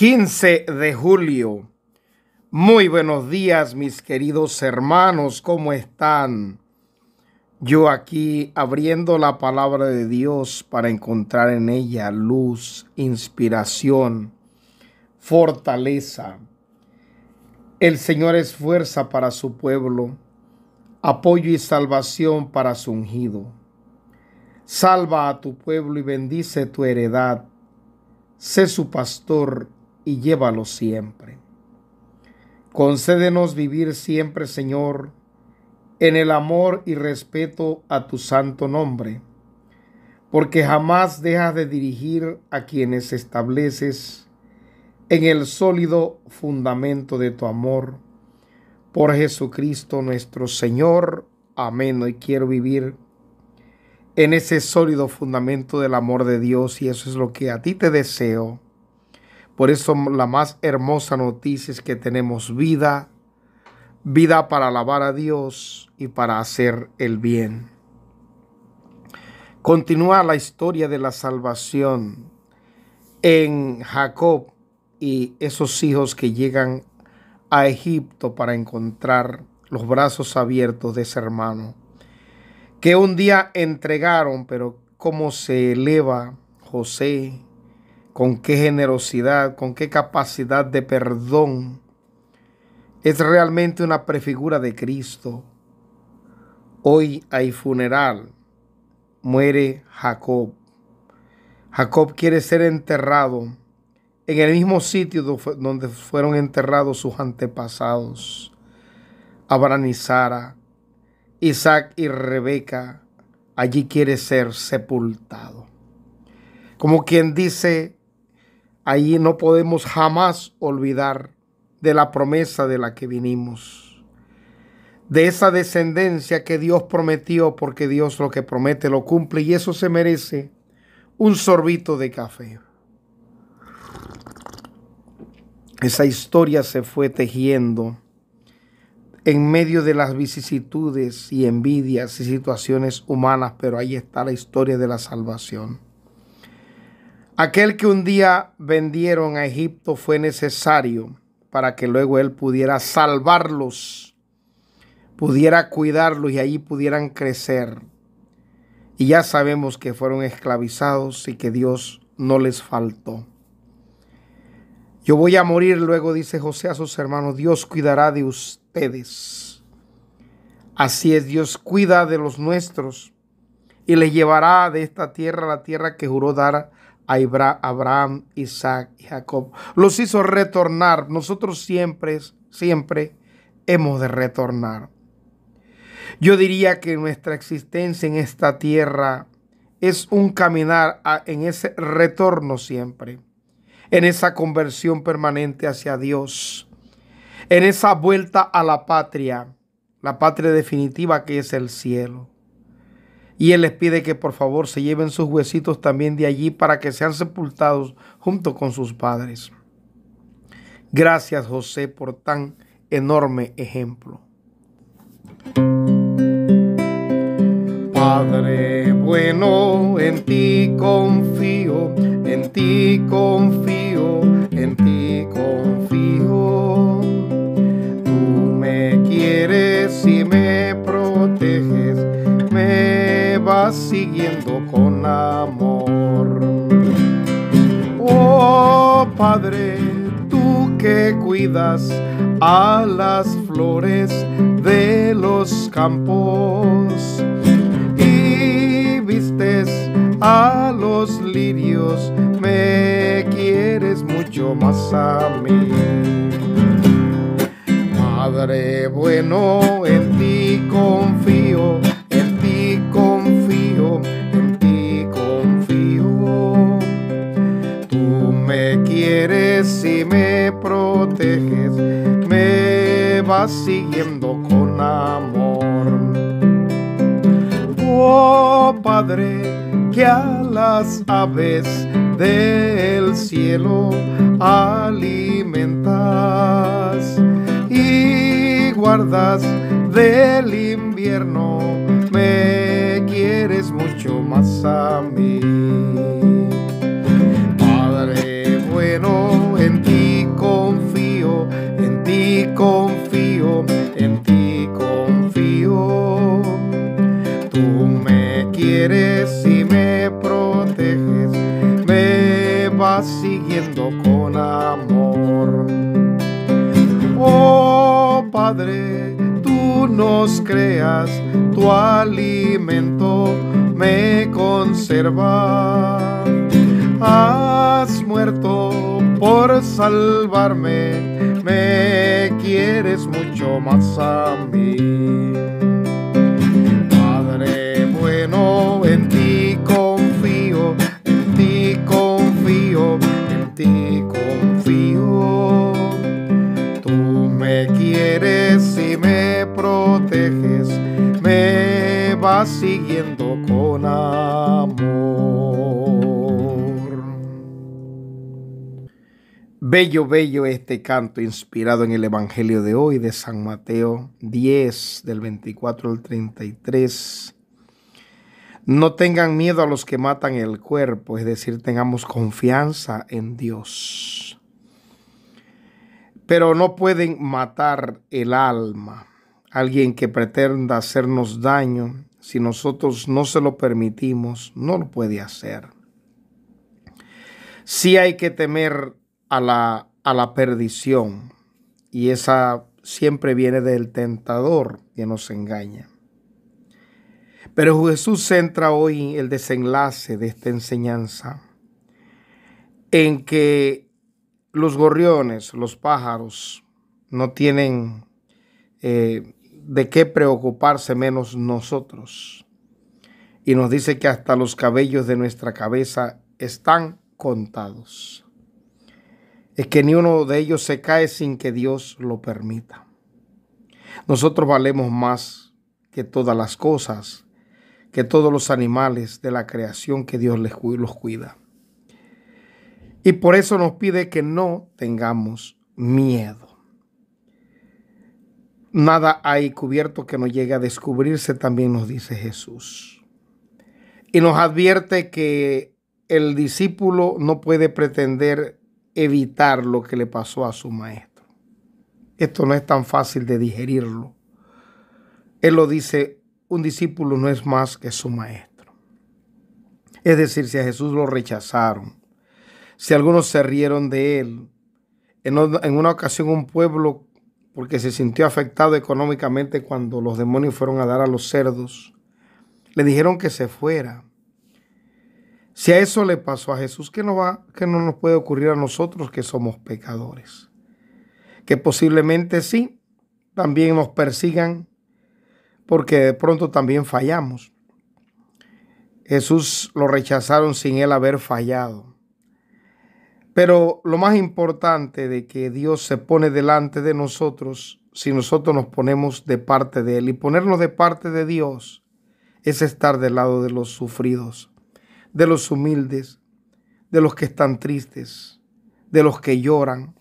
15 de julio. Muy buenos días, mis queridos hermanos, ¿cómo están? Yo aquí abriendo la palabra de Dios para encontrar en ella luz, inspiración, fortaleza. El Señor es fuerza para su pueblo, apoyo y salvación para su ungido. Salva a tu pueblo y bendice tu heredad. Sé su pastor y llévalo siempre. Concédenos vivir siempre, Señor, en el amor y respeto a tu santo nombre, porque jamás dejas de dirigir a quienes estableces en el sólido fundamento de tu amor. Por Jesucristo nuestro Señor. Amén. Hoy quiero vivir en ese sólido fundamento del amor de Dios y eso es lo que a ti te deseo por eso la más hermosa noticia es que tenemos vida, vida para alabar a Dios y para hacer el bien. Continúa la historia de la salvación en Jacob y esos hijos que llegan a Egipto para encontrar los brazos abiertos de ese hermano, que un día entregaron, pero cómo se eleva José, con qué generosidad, con qué capacidad de perdón. Es realmente una prefigura de Cristo. Hoy hay funeral. Muere Jacob. Jacob quiere ser enterrado en el mismo sitio donde fueron enterrados sus antepasados. Abraham y Sara, Isaac y Rebeca. Allí quiere ser sepultado. Como quien dice, Allí no podemos jamás olvidar de la promesa de la que vinimos, de esa descendencia que Dios prometió, porque Dios lo que promete lo cumple y eso se merece un sorbito de café. Esa historia se fue tejiendo en medio de las vicisitudes y envidias y situaciones humanas, pero ahí está la historia de la salvación. Aquel que un día vendieron a Egipto fue necesario para que luego él pudiera salvarlos, pudiera cuidarlos y allí pudieran crecer. Y ya sabemos que fueron esclavizados y que Dios no les faltó. Yo voy a morir, luego dice José a sus hermanos, Dios cuidará de ustedes. Así es, Dios cuida de los nuestros y les llevará de esta tierra la tierra que juró dar Abraham, Isaac y Jacob. Los hizo retornar. Nosotros siempre, siempre hemos de retornar. Yo diría que nuestra existencia en esta tierra es un caminar en ese retorno siempre, en esa conversión permanente hacia Dios, en esa vuelta a la patria, la patria definitiva que es el cielo. Y Él les pide que por favor se lleven sus huesitos también de allí para que sean sepultados junto con sus padres. Gracias José por tan enorme ejemplo. Padre bueno, en ti confío, en ti confío, en ti confío. Tú me quieres siguiendo con amor. Oh Padre, tú que cuidas a las flores de los campos y vistes a los lirios, me quieres mucho más a mí. Padre bueno, en ti confío Si me proteges, me vas siguiendo con amor. Oh Padre, que a las aves del cielo alimentas y guardas del invierno, me quieres mucho más a mí. Con amor. Oh Padre, tú nos creas, tu alimento me conserva. Has muerto por salvarme, me quieres mucho más a mí. Padre bueno, en Bello, bello este canto inspirado en el Evangelio de hoy de San Mateo 10 del 24 al 33. No tengan miedo a los que matan el cuerpo, es decir, tengamos confianza en Dios. Pero no pueden matar el alma. Alguien que pretenda hacernos daño, si nosotros no se lo permitimos, no lo puede hacer. Sí hay que temer a la, a la perdición. Y esa siempre viene del tentador que nos engaña. Pero Jesús centra hoy el desenlace de esta enseñanza en que los gorriones, los pájaros, no tienen eh, de qué preocuparse menos nosotros. Y nos dice que hasta los cabellos de nuestra cabeza están contados es que ni uno de ellos se cae sin que Dios lo permita. Nosotros valemos más que todas las cosas, que todos los animales de la creación que Dios les, los cuida. Y por eso nos pide que no tengamos miedo. Nada hay cubierto que no llegue a descubrirse, también nos dice Jesús. Y nos advierte que el discípulo no puede pretender evitar lo que le pasó a su maestro. Esto no es tan fácil de digerirlo. Él lo dice, un discípulo no es más que su maestro. Es decir, si a Jesús lo rechazaron, si algunos se rieron de él, en una ocasión un pueblo, porque se sintió afectado económicamente cuando los demonios fueron a dar a los cerdos, le dijeron que se fuera. Si a eso le pasó a Jesús, ¿qué no, va, qué no nos puede ocurrir a nosotros que somos pecadores? Que posiblemente sí, también nos persigan porque de pronto también fallamos. Jesús lo rechazaron sin él haber fallado. Pero lo más importante de que Dios se pone delante de nosotros, si nosotros nos ponemos de parte de Él y ponernos de parte de Dios, es estar del lado de los sufridos de los humildes, de los que están tristes, de los que lloran.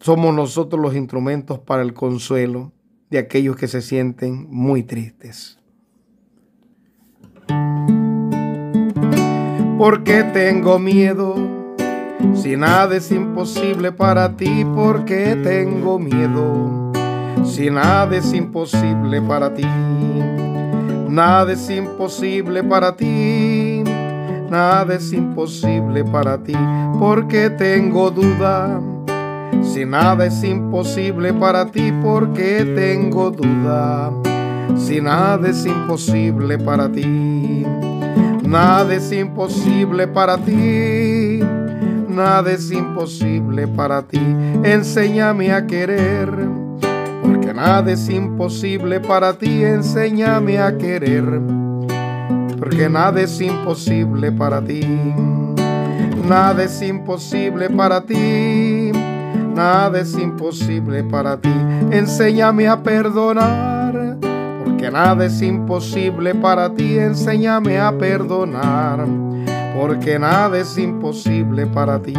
Somos nosotros los instrumentos para el consuelo de aquellos que se sienten muy tristes. Porque tengo miedo, si nada es imposible para ti, porque tengo miedo, si nada es imposible para ti. Nada es imposible para ti, nada es imposible para ti, porque tengo duda. Si nada es imposible para ti, porque tengo duda. Si nada es imposible para ti, nada es imposible para ti, nada es imposible para ti. Enséñame a querer nada es imposible para ti, enséñame a querer, porque nada es imposible para ti. Nada es imposible para ti, nada es imposible para ti, enséñame a perdonar, porque nada es imposible para ti, enséñame a perdonar, porque nada es imposible para ti.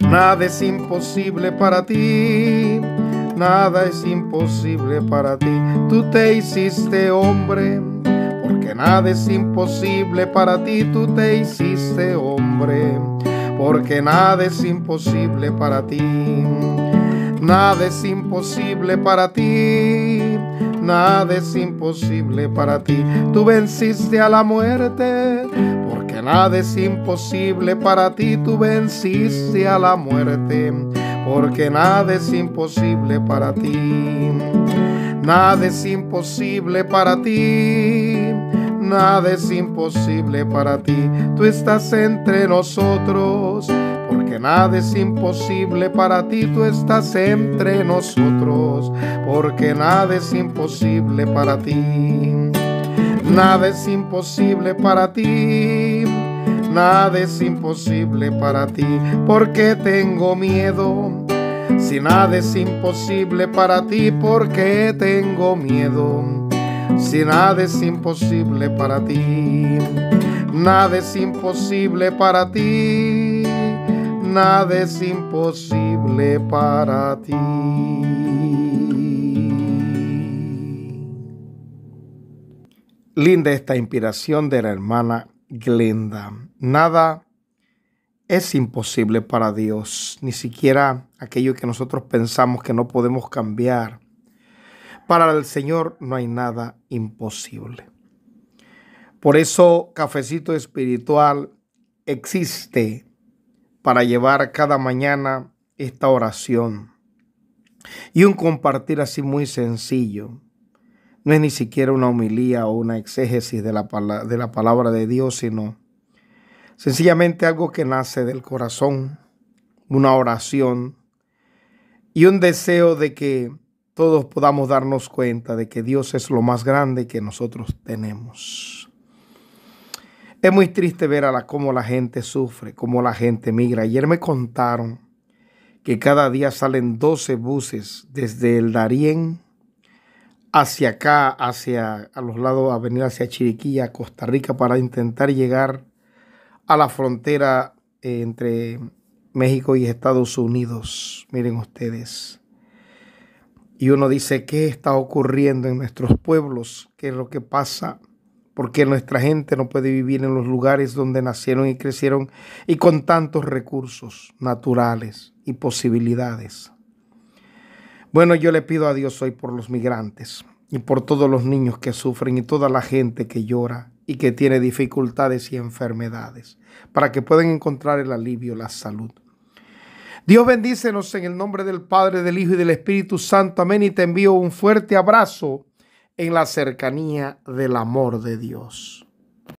Nada es imposible para ti nada es imposible para ti. Tú te hiciste hombre, nada es imposible para ti. Tú te hiciste hombre, porque nada es imposible para ti. Nada es imposible para ti, nada es imposible para ti. Tú venciste a la muerte, porque nada es imposible para ti. Tú venciste a la muerte, porque nada es imposible para ti. Nada es imposible para ti nada es imposible para ti. Tú estás entre nosotros, porque nada es imposible para ti. Tú estás entre nosotros, porque nada es imposible para ti. Nada es imposible para ti. Nada es imposible para ti, porque tengo miedo. Si nada es imposible para ti, porque tengo miedo si nada es imposible para ti, nada es imposible para ti, nada es imposible para ti. Linda esta inspiración de la hermana Glenda. Nada es imposible para Dios, ni siquiera aquello que nosotros pensamos que no podemos cambiar para el Señor no hay nada imposible. Por eso Cafecito Espiritual existe para llevar cada mañana esta oración. Y un compartir así muy sencillo. No es ni siquiera una homilía o una exégesis de la, de la palabra de Dios, sino sencillamente algo que nace del corazón, una oración y un deseo de que todos podamos darnos cuenta de que Dios es lo más grande que nosotros tenemos. Es muy triste ver a la, cómo la gente sufre, cómo la gente migra. Ayer me contaron que cada día salen 12 buses desde el Darién hacia acá, hacia a los lados, a venir hacia Chiriquí, Costa Rica, para intentar llegar a la frontera eh, entre México y Estados Unidos. Miren ustedes. Y uno dice, ¿qué está ocurriendo en nuestros pueblos? ¿Qué es lo que pasa? ¿Por qué nuestra gente no puede vivir en los lugares donde nacieron y crecieron y con tantos recursos naturales y posibilidades? Bueno, yo le pido a Dios hoy por los migrantes y por todos los niños que sufren y toda la gente que llora y que tiene dificultades y enfermedades, para que puedan encontrar el alivio, la salud. Dios bendícenos en el nombre del Padre, del Hijo y del Espíritu Santo. Amén. Y te envío un fuerte abrazo en la cercanía del amor de Dios.